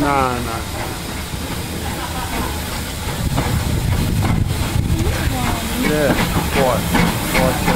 No, no. Yeah, quite, quite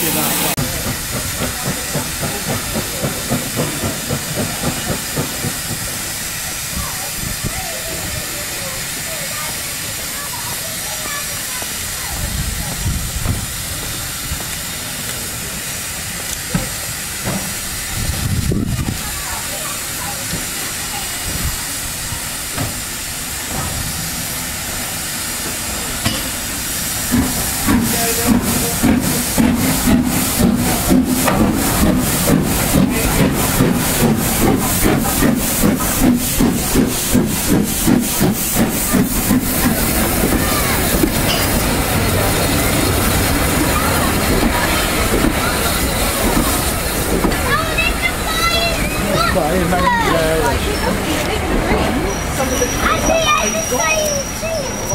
Yeah. play and then... I see, I.